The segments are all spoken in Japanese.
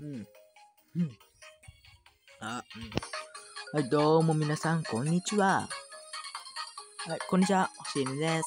うん。うん。あ、うん。はい、どうも皆さん、こんにちは。はい、こんにちは。しーぬです。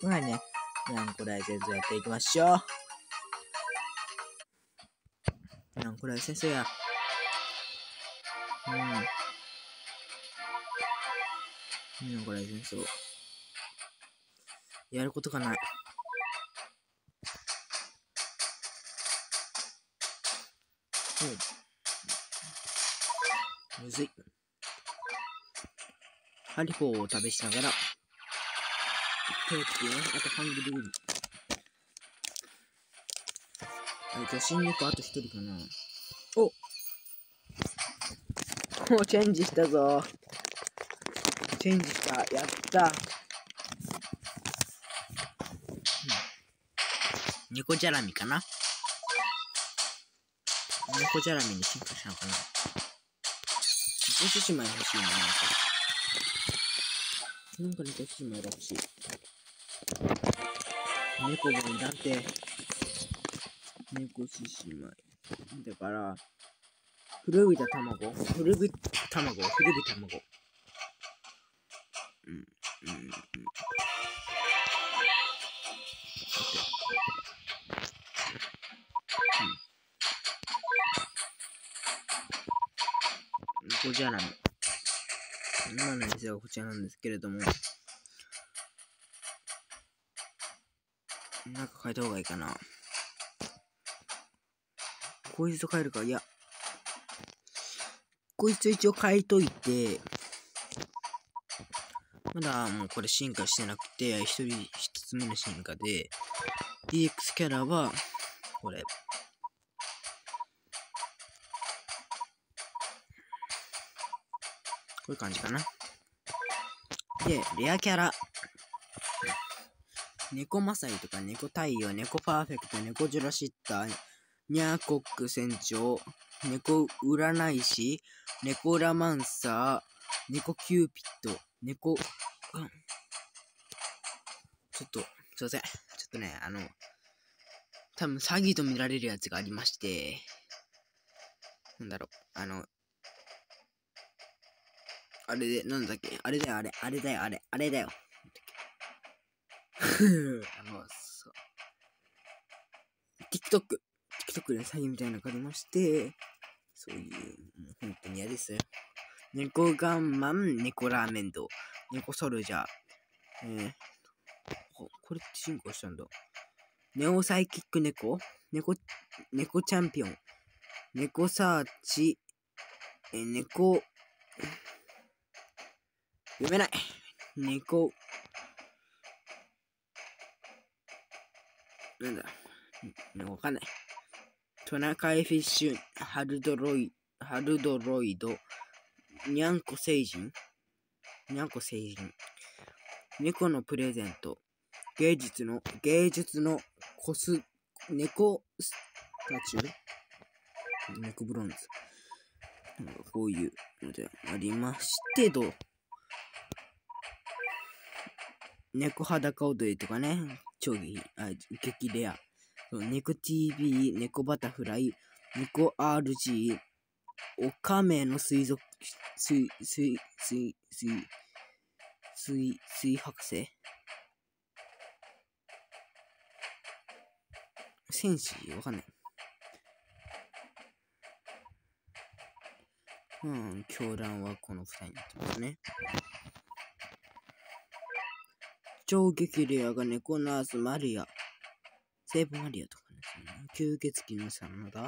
今回ね、にゃんこ大先生やっていきましょう。にゃんこ大先生や。うん。にゃんこ大先生。やることがない。うん。むずい。ハリボーを食べしながら、手をつけね、あとハングリーグリ。えっと、新猫あと一人かな。おもうチェンジしたぞ。チェンジした。やった。うん、猫じゃらみかな猫じゃらみに進化したのかな猫獅子舞欲しいな、なんか。なんか猫獅子舞が欲しい。猫もだって、猫獅子舞。だから、古びた卵古び卵古び卵。うん、うん、うん。猫じゃらみ。今の店はこちらなんですけれども、なんか変えた方がいいかな。こいつと変えるか、いや。こいつ一応変えといて、まだもうこれ進化してなくて、一人一つ目の進化で、DX キャラは、これ。こういう感じかな。で、レアキャラ。猫マサイとか猫太陽、猫パーフェクト、猫ジュラシッター、ニャーコック船長、猫占い師、猫ラマンサー、猫キューピット、猫、ちょっと、すいません。ちょっとね、あの、多分詐欺と見られるやつがありまして、なんだろう、あの、あれで、なんだっけ、あれだよ、あれ、あれだよ、あれ、あれだよ。あの、そう。TikTok。TikTok で詐欺みたいなのがありまして、そういう、もう本当に嫌ですよ。猫ガンマン、猫ラーメンド、猫ソルジャー、えー、ここれって進化したんだ。ネオサイキック猫、猫、猫チャンピオン、猫サーチ、えー、猫、読めない。猫、なんだ、んわかんない。トナカイフィッシュ、ハルドロイ、ハルドロイド、ニャンコ星人、ニャンコ星人、猫のプレゼント、芸術の、芸術のコス、猫スタチュ猫ブロンズ。こういうのでありましてど。う、猫裸踊りとかね、超激あ激レア。猫 TV、猫バタフライ、猫 RG、オカメの水族、水、水、水、水、水、水剥製戦士わかんない。うん、狂乱はこの二人になってますね。超激レアが猫ナースマリア。セーブマリアとかですね。吸血鬼の真田。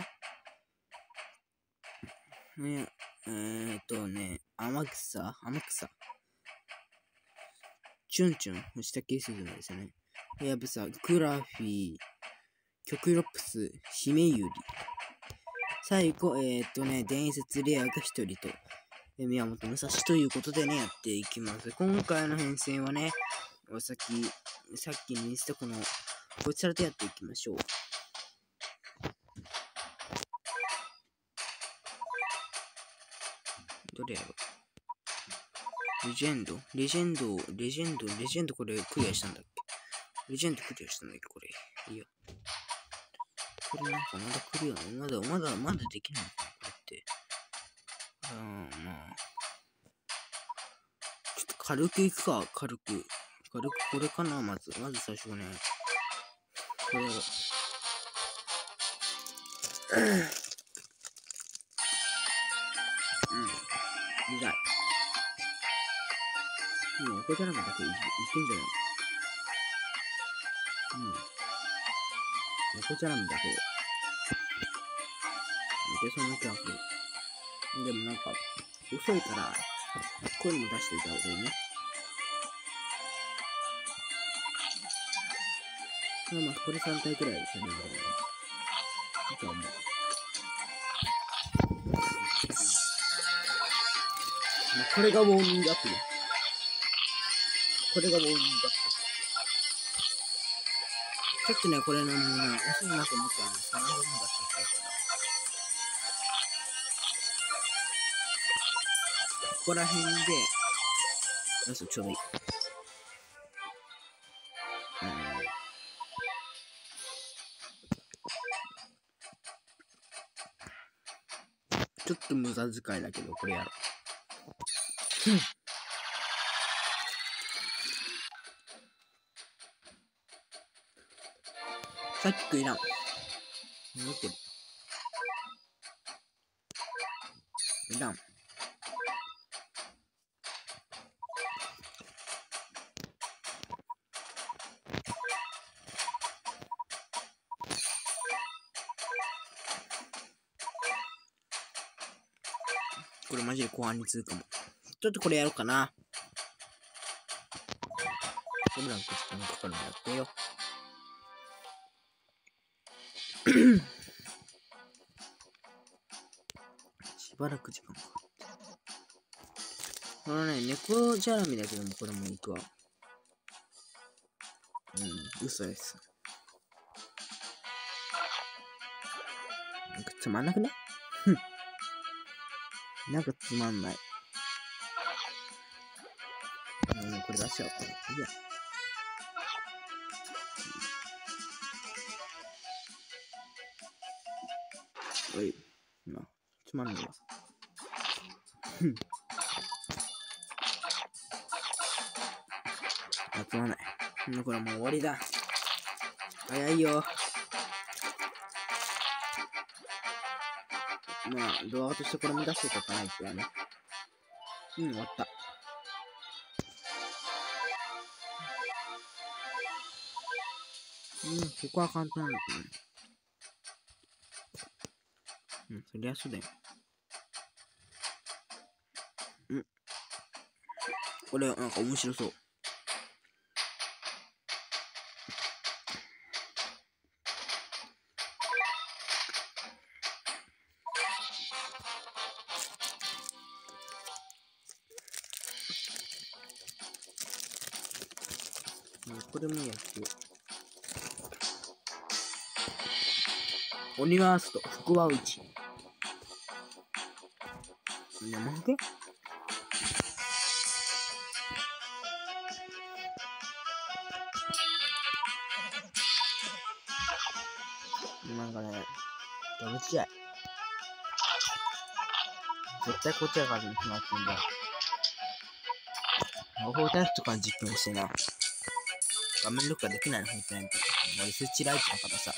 ねえー、っとね、天草？天草？チュンチュン、下切りするんですよね。はやぶさ、クラフィー、キョクロプス、ヒメユリ。最後、えー、っとね、伝説レアが一人と、宮本武蔵ということでね、やっていきます。今回の編成はね、さっき、さっき見せたこの、こちらでやっていきましょう。どれやろレジェンド？レジェンドレジェンドレジェンドこれクリアしたんだっけ？レジェンドクリアしたんだっけ、これ。いいよ。これなんかまだクリア、まだ、まだ、まだできないのかな、これって。うん、まあ。ちょっと軽くいくか、軽く。軽くこれかな、まず。まず最初ね。これを。うん。意外。もう、これからもだけいいけんじゃないうん。猫チャラムだけど。いけそうな気がする。でもなんか、遅いから、声も出していた方がいいね。あまあ、これ3体くらいですよね、でもね。いいと思う。まあ、これがウォーミングアップです。これがウォーミングアップ。ちょっとね、これね、もうね、遅いなと思ったらね、3度も出してきたから。ここら辺で、よし、ちょうどいい。無駄遣いだけど、これやろう。さっき食いらん。見てる。いらん。で後半に続くかも。ちょっとこれやろうかな。しばらく時間かかるのやってよ。しばらく時間か。このね、猫じゃらみだけども、これも行くわ。うん、嘘です。なんかつまんなくね？ふん。なんかつまんない。うん、これ出しちゃおう。いいや。おい、まあ、つまんねえわ。ふん。あ、つまんない。これもう終わりだ。早いよ。まあ、動画としてこれも出しておかないとやね。うん、終わった。うん、ここは簡単だね。うん、そりゃそうだよ。うん。これ、なんか面白そう。鬼ワースト、福は内。生ハゲなんかね、ダメ試合。絶対こっちが勝つに決まってんだよ。魔法タイプとか実験してな。画面録画できないの、本当に。もう S チライトだからさ。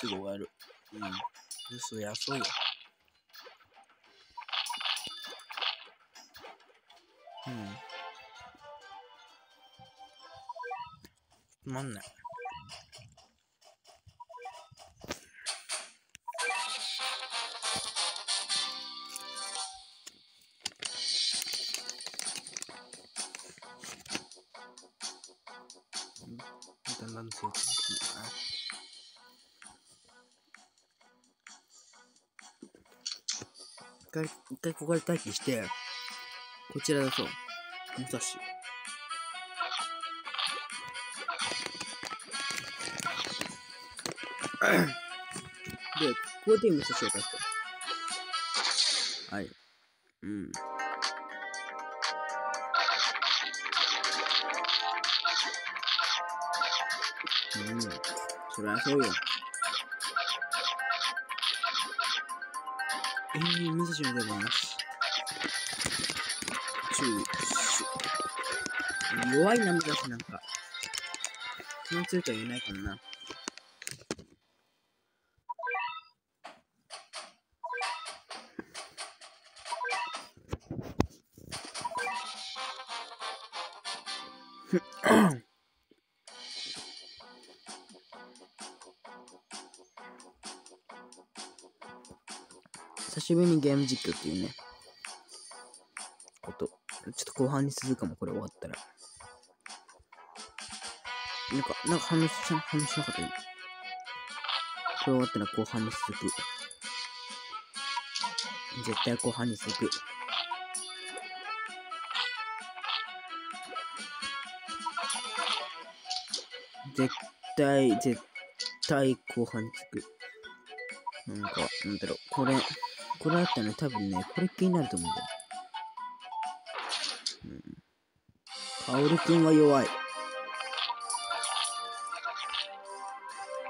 すぐ終わる。うん。嘘やそうよ。うん。つまんない。だんだん強くなってくる回、一回ここで待機して、こちらだと、武蔵。で、ここで武蔵を出すと。はい。うん。うん。そりゃそうよ。えー、武蔵の出ます。注意。弱いな、武蔵なんか。そんな強いとは言えないかもな。ゲーム実況っていうね、こと。ちょっと後半に続くかも、これ終わったら。なんか、なんか反応し反応しなかった今これ終わったら後半に続く。絶対後半に続く。絶対、絶対後半に続く。なんか、なんだろう、これ、これあったらね、多分ね、これ気になると思うんだよ。うん。カオルくんは弱い。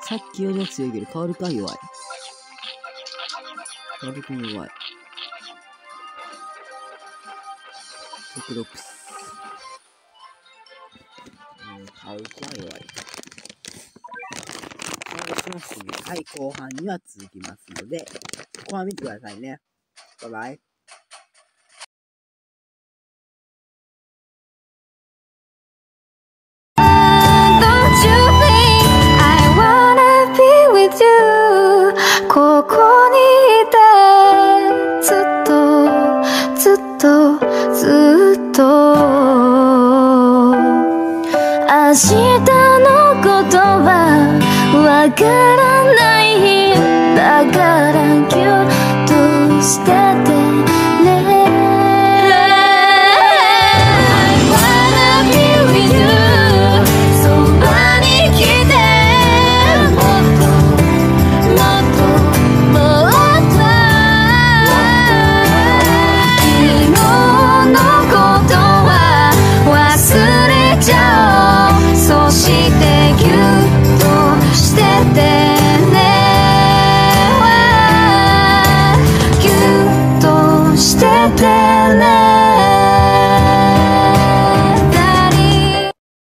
さっきよりは強いけど、カオルくんは弱い。カオルくん弱い。ドクドクス。うん、カオルくんは弱い。はい、後半には続きますので、後半見てくださいね。バイバイ。ここにいてずっとずっとずっと明日のことはわからないと